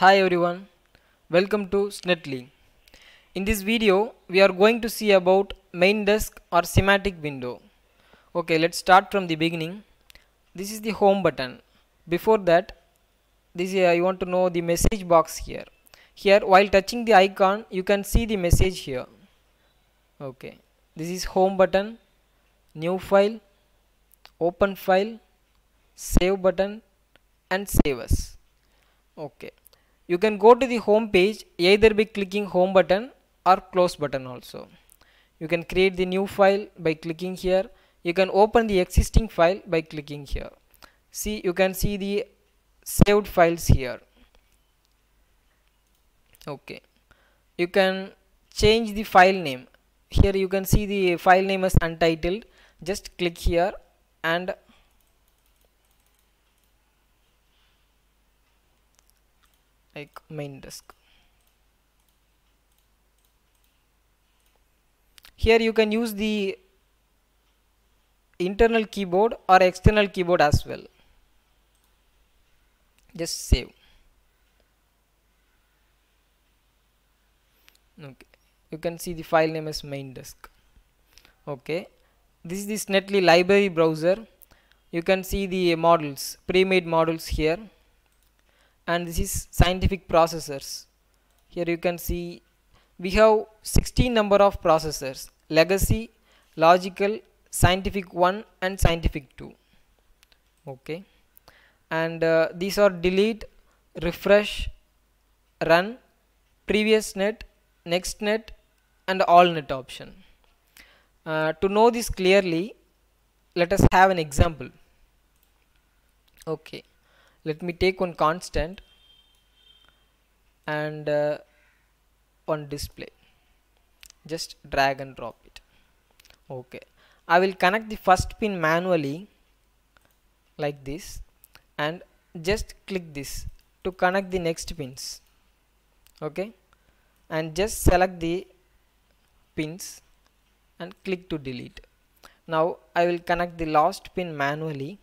Hi everyone, welcome to Snetly. In this video, we are going to see about main desk or schematic window. Okay, let's start from the beginning. This is the home button. Before that, this uh, you want to know the message box here. Here, while touching the icon, you can see the message here. Okay, this is home button, new file, open file, save button, and save as. Okay, you can go to the home page either by clicking home button or close button also. You can create the new file by clicking here. You can open the existing file by clicking here. See, you can see the saved files here. Okay, you can change the file name. Here you can see the file name as untitled. Just click here and like main disk here you can use the internal keyboard or external keyboard as well. Just save. Okay. You can see the file name is main disk okay. This is the Snetly library browser. You can see the models pre-made models here and this is scientific processors. Here you can see we have 16 number of processors legacy logical scientific 1 and scientific 2 okay. And uh, these are delete refresh run previous net next net and all net option. Uh, to know this clearly let us have an example. Okay let me take one constant and uh, one display. Just drag and drop it. Okay. I will connect the first pin manually like this and just click this to connect the next pins. Okay? And just select the pins and click to delete. Now I will connect the last pin manually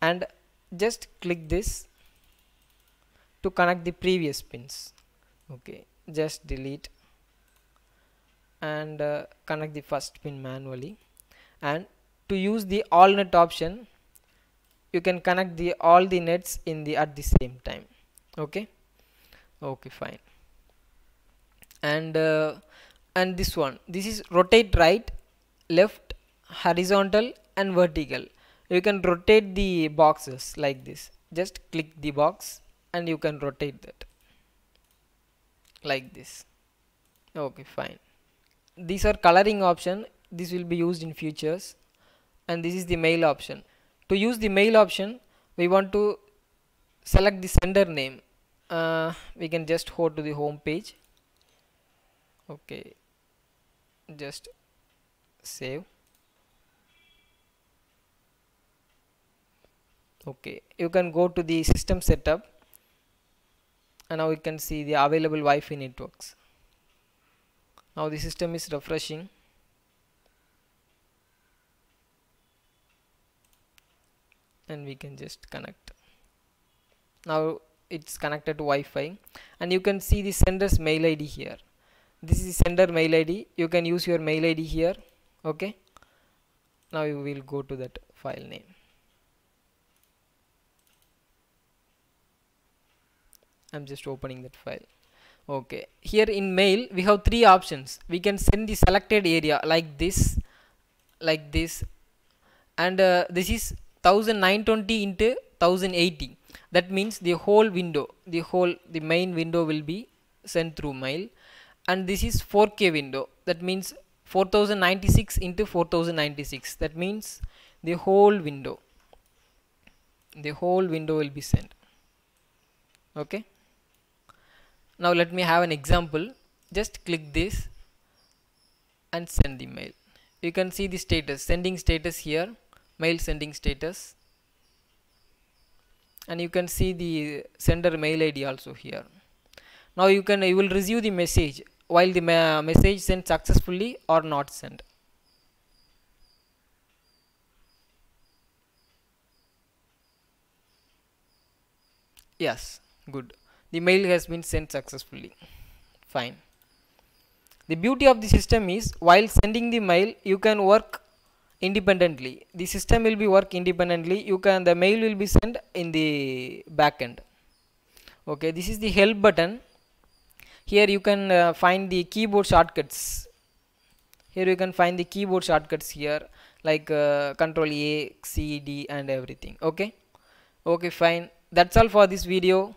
and just click this to connect the previous pins. Okay just delete and uh, connect the first pin manually. And to use the all net option you can connect the all the nets in the at the same time. Okay? Okay fine. And uh, and this one this is rotate right left horizontal and vertical you can rotate the boxes like this. Just click the box and you can rotate that. Like this. Okay fine. These are coloring option. This will be used in futures. And this is the mail option. To use the mail option we want to select the sender name. Uh, we can just go to the home page. Okay. Just save okay you can go to the system setup and now you can see the available Wi-Fi networks. Now the system is refreshing. And we can just connect. Now it's connected to Wi-Fi. And you can see the sender's mail ID here. This is the sender mail ID you can use your mail ID here. Okay. Now you will go to that file name I'm just opening that file. Okay. Here in mail we have three options. We can send the selected area like this like this. And uh, this is 1920 into 1080 that means the whole window the whole the main window will be sent through mail. And this is 4k window. That means 4096 into 4096 that means the whole window the whole window will be sent. Okay now let me have an example. Just click this and send the mail. You can see the status sending status here mail sending status. And you can see the sender mail id also here. Now you can you will receive the message while the message sent successfully or not sent. Yes good the mail has been sent successfully. Fine. The beauty of the system is while sending the mail you can work independently. The system will be work independently. You can the mail will be sent in the backend okay this is the help button. Here you can uh, find the keyboard shortcuts. Here you can find the keyboard shortcuts here like uh, control a c d and everything. Okay? Okay fine. That's all for this video